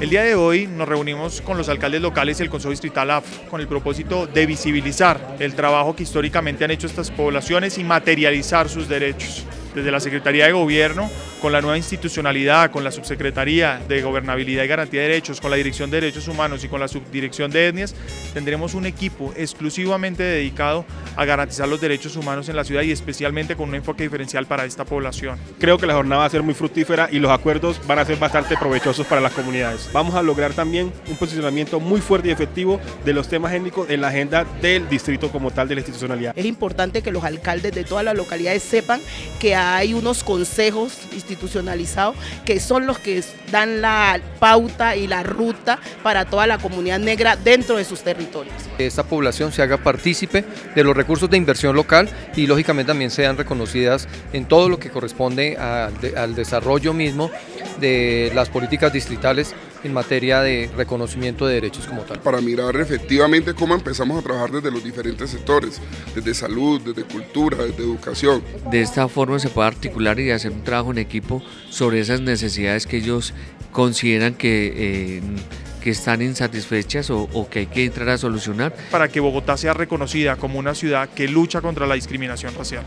El día de hoy nos reunimos con los alcaldes locales y el Consejo Distrital AF con el propósito de visibilizar el trabajo que históricamente han hecho estas poblaciones y materializar sus derechos. Desde la Secretaría de Gobierno con la nueva institucionalidad, con la Subsecretaría de Gobernabilidad y Garantía de Derechos, con la Dirección de Derechos Humanos y con la Subdirección de Etnias, tendremos un equipo exclusivamente dedicado a garantizar los derechos humanos en la ciudad y especialmente con un enfoque diferencial para esta población. Creo que la jornada va a ser muy fructífera y los acuerdos van a ser bastante provechosos para las comunidades. Vamos a lograr también un posicionamiento muy fuerte y efectivo de los temas étnicos en la agenda del distrito como tal de la institucionalidad. Es importante que los alcaldes de todas las localidades sepan que hay unos consejos institucionalizados que son los que dan la pauta y la ruta para toda la comunidad negra dentro de sus territorios. Esta población se haga partícipe de los recursos de inversión local y lógicamente también sean reconocidas en todo lo que corresponde al desarrollo mismo de las políticas distritales en materia de reconocimiento de derechos como tal. Para mirar efectivamente cómo empezamos a trabajar desde los diferentes sectores, desde salud, desde cultura, desde educación. De esta forma se puede articular y hacer un trabajo en equipo sobre esas necesidades que ellos consideran que... Eh, que están insatisfechas o, o, que hay que entrar a solucionar. Para que Bogotá sea reconocida como una ciudad que lucha contra la discriminación racial.